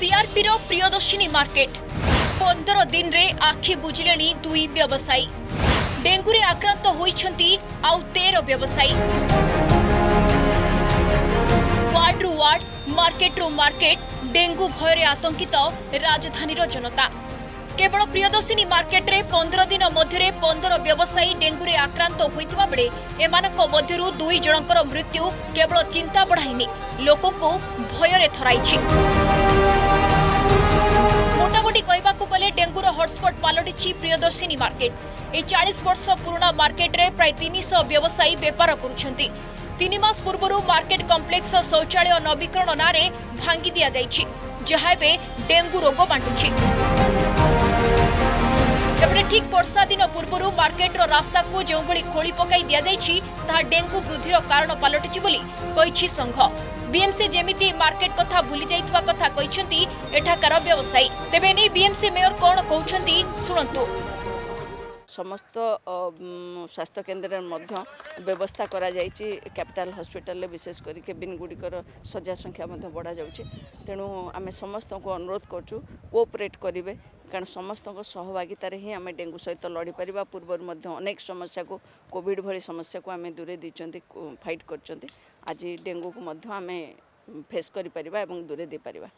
সিআরপির Priyadarshini market পনের দিনে আখি বুঝলে দুই ব্যবসায়ী ডেঙ্গুরে আক্রান্ত হয়েছেন আউ তের ব্যবসায়ী ওয়ার্ডরু ওয়ার্ড মার্কেটরু মার্কেট ডেঙ্গু ভয়ে আতঙ্কিত রাজধানীর জনতা কেবল প্রিয়দর্শিনী মার্কেটে পনের দিন মধ্যে পনের ব্যবসায়ী ডেঙ্গুরে আক্রান্ত হয়েছে বেড়ে এমান মধ্যে দুই জনকর মৃত্যু কেবল চিন্তা বড়াইনি লোক ভয়ের থরাইছে ଏମିତି କହିବାକୁ ଗଲେ ଡେଙ୍ଗୁର ହଟ୍ସ୍ପଟ୍ ପାଲଟିଛି ପ୍ରିୟଦର୍ଶିନୀ ମାର୍କେଟ ଏହି ଚାଳିଶ ବର୍ଷ ପୁରୁଣା ମାର୍କେଟରେ ପ୍ରାୟ ତିନିଶହ ବ୍ୟବସାୟୀ ବେପାର କରୁଛନ୍ତି ତିନି ମାସ ପୂର୍ବରୁ ମାର୍କେଟ କମ୍ପ୍ଲେକ୍ସର ଶୌଚାଳୟ ନବୀକରଣ ନାଁରେ ଭାଙ୍ଗି ଦିଆଯାଇଛି ଯାହା ଏବେ ଡେଙ୍ଗୁ ରୋଗ ବାଣ୍ଟୁଛି ଏପଟେ ଠିକ୍ ବର୍ଷା ଦିନ ପୂର୍ବରୁ ମାର୍କେଟର ରାସ୍ତାକୁ ଯେଉଁଭଳି ଖୋଳି ପକାଇ ଦିଆଯାଇଛି ତାହା ଡେଙ୍ଗୁ ବୃଦ୍ଧିର କାରଣ ପାଲଟିଛି ବୋଲି କହିଛି ସଂଘ বিএমসি যেমিতি মার্কেট কথা ভুলি যাইথিবা কথা কইছন্তি এঠাকার ব্যবসায়ী তেবে নেই বিএমসি মেয়র কোন কইছন্তি শুনন্তু সমস্ত স্বাস্থ্য কেন্দ্রের মধ্য ব্যবস্থা করা যাইছি ক্যাপিটাল হসপিটালে বিশেষ করে কেবিন গুড়িকর শয্যা সংখ্যা মধ্য বড়া যাচ্ছে তেণু আমি সমস্ত অনুরোধ করছু কোঅপরেট করবে କାରଣ ସମସ୍ତଙ୍କ ସହଭାଗିତାରେ ହିଁ ଆମେ ଡେଙ୍ଗୁ ସହିତ ଲଢ଼ି ପାରିବା ପୂର୍ବରୁ ମଧ୍ୟ ଅନେକ ସମସ୍ୟାକୁ କୋଭିଡ଼ ଭଳି ସମସ୍ୟାକୁ ଆମେ ଦୂରେଇ ଦେଇଛନ୍ତି ଫାଇଟ୍ କରିଛନ୍ତି ଆଜି ଡେଙ୍ଗୁକୁ ମଧ୍ୟ ଆମେ ଫେସ୍ କରିପାରିବା ଏବଂ ଦୂରେଇ ଦେଇପାରିବା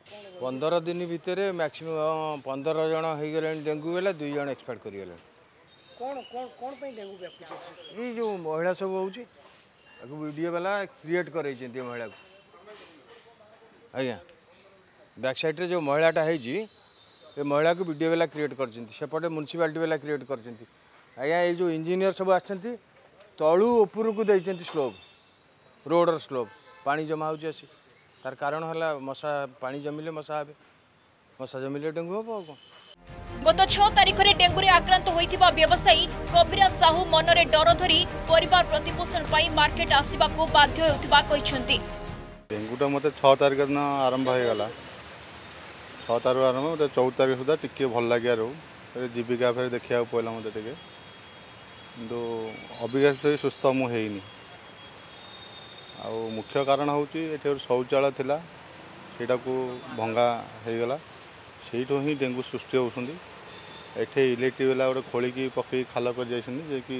ପନ୍ଦର ଦିନ ଭିତରେ ମ୍ୟାକ୍ସିମମ୍ ପନ୍ଦର ଜଣ ହେଇଗଲେଣି ଡେଙ୍ଗୁ ବେଲେ ଦୁଇ ଜଣ ଏକ୍ସପାୟାର୍ଡ଼ କରିଗଲେ ଏଇ ଯେଉଁ ମହିଳା ସବୁ ହେଉଛି ତାକୁ ଭିଡ଼ିଓ ବାଲା କ୍ରିଏଟ୍ କରାଇଛନ୍ତି ମହିଳାକୁ ଆଜ୍ଞା ବ୍ୟାକ୍ ଯେଉଁ ମହିଳାଟା ହେଇଛି ଏ ମହିଳାକୁ ବି ଡି ବାଲା କ୍ରିଏଟ୍ କରିଛନ୍ତି ସେପଟେ ମ୍ୟୁନିସିପାଲିଟି ବାଲା କ୍ରିଏଟ୍ କରିଛନ୍ତି ଆଜ୍ଞା ଏଇ ଯେଉଁ ଇଞ୍ଜିନିୟର ସବୁ ଆସିଛନ୍ତି ତଳୁ ଉପରକୁ ଦେଇଛନ୍ତି ସ୍ଲୋପ୍ ରୋଡ଼ର ସ୍ଲୋପ୍ ପାଣି ଜମା ହେଉଛି ଆସି ତାର କାରଣ ହେଲା ମଶା ପାଣି ଜମିଲେ ମଶା ହେବେ ମଶା ଜମିଲେ ଡେଙ୍ଗୁ ହେବ ଆଉ କ'ଣ গত ছ তারিখে ডেঙ্গুরে আক্রান্ত হয়ে ব্যবসায়ী কবিরা সাহু মনরে ডর ধরি পরিবার প্রতপোষণ পাই মার্কেট আসবাক বাধ্য হেউথিবা কইছন্তি ডেঙ্গুটা মতে ছ তারিখ দিন আরম্ভ হয়ে গলা ଛଅ ତାରିଖ ଆରମ୍ଭ ମୋତେ ଚଉଦ ତାରିଖ ସୁଦ୍ଧା ଟିକେ ଭଲ ଲାଗିଆ ରହୁ ଜୀବିକା ଫେରେ ଦେଖିବାକୁ ପଡ଼ିଲା ମୋତେ ଟିକେ କିନ୍ତୁ ଅବିକା ସୁସ୍ଥ ମୁଁ ହେଇନି ଆଉ ମୁଖ୍ୟ କାରଣ ହେଉଛି ଏଠି ଗୋଟେ ଶୌଚାଳୟ ଥିଲା ସେଇଟାକୁ ଭଙ୍ଗା ହେଇଗଲା ସେଇଠୁ ହିଁ ଡେଙ୍ଗୁ ସୃଷ୍ଟି ହେଉଛନ୍ତି ଏଠି ଇଲେକ୍ଟ୍ରି ବାଲା ଗୋଟେ ଖୋଳିକି ପକେଇକି ଖାଲ କରିଯାଇଛନ୍ତି ଯେ କି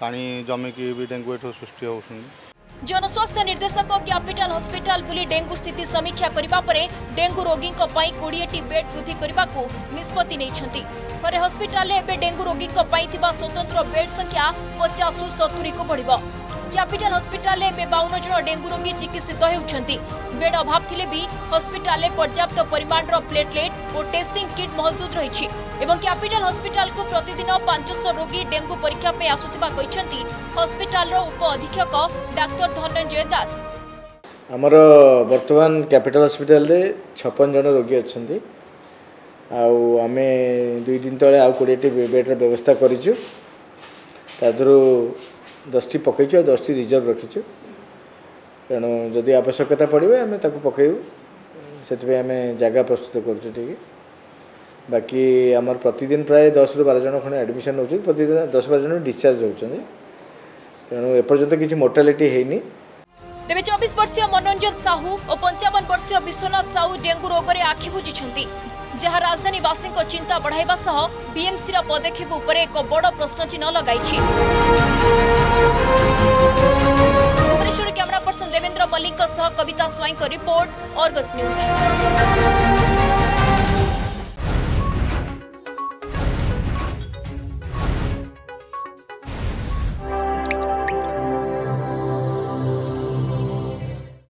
ପାଣି ଜମିକି ବି ଡେଙ୍ଗୁ ଏଠୁ ସୃଷ୍ଟି ହେଉଛନ୍ତି जनस्वास्थ्य निर्देशक क्यापिटाल हस्पिटाल बुली डेंगू स्थिति समीक्षा करने पर डेंगू रोगी कोड़े बेड वृद्धि करने को निष्पत्ति नहीं फरे एवं डेंगू रोगी स्वतंत्र बेड संख्या पचास रु सतुरी को बढ़ क्यापिटाल हस्पिटाल बावन जन डेंगू रोगी चिकित्सित होती বেড অভাব থিলে বি হসপিটালে পর্যাপ্ত পরিমাণর প্লেটলেট ও টেস্টিং কিট মহজুদ রয়েছে এবং ক্যাপিটাল হসপিটালকু প্রতিদিন পাঁচশ রোগী ডেঙ্গু পরীক্ষা পাই আসুথিবা কইছন্তি হসপিটালর উপ অধীক্ষক ডাক্তার ধনঞ্জয় দাস আমার বর্তমান ক্যাপিটাল হসপিটালে ছপন জন রোগী অনেক ଆଉ ଆମେ ଦୁଇ ଦିନ ତଳେ ଆଉ କୋଡ଼ିଏଟି ବେଡ଼୍ର ବ୍ୟବସ୍ଥା କରିଛୁ ତା ଦେହରୁ ଦଶଟି ପକାଇଛୁ ଆଉ ଦଶଟି ରିଜର୍ଭ ରଖିଛୁ ତେଣୁ ଯଦି ଆବଶ୍ୟକତା ପଡ଼ିବ ଆମେ ତାକୁ ପକାଇବୁ ସେଥିପାଇଁ ଆମେ ଜାଗା ପ୍ରସ୍ତୁତ କରୁଛୁ ଟିକେ ବାକି ଆମର ପ୍ରତିଦିନ ପ୍ରାୟ ଦଶରୁ ବାର ଜଣ ଖଣ୍ଡେ ଆଡ଼ମିସନ୍ ନେଉଛନ୍ତି ପ୍ରତିଦିନ ଦଶ ବାର ଜଣ ଡିସଚାର୍ଜ ହେଉଛନ୍ତି ତେଣୁ ଏପର୍ଯ୍ୟନ୍ତ କିଛି ମୋର୍ଟାଲିଟି ହେଇନି ତେବେ ଚବିଶ ବର୍ଷୀୟ ମନୋରଞ୍ଜନ ସାହୁ ଓ ପଞ୍ଚାବନ ବର୍ଷୀୟ ବିଶ୍ୱନାଥ ସାହୁ ଡେଙ୍ଗୁ ରୋଗରେ ଆଖି ବୁଜିଛନ୍ତି ଯାହା ରାଜଧାନୀବାସୀଙ୍କ ଚିନ୍ତା ବଢ଼ାଇବା ସହ ବିଏମ୍ସିର ପଦକ୍ଷେପ ଉପରେ ଏକ ବଡ଼ ପ୍ରଶ୍ନଚିହ୍ନ ଲଗାଇଛି camera person Devendra Mallick Kavita Swain report Argus news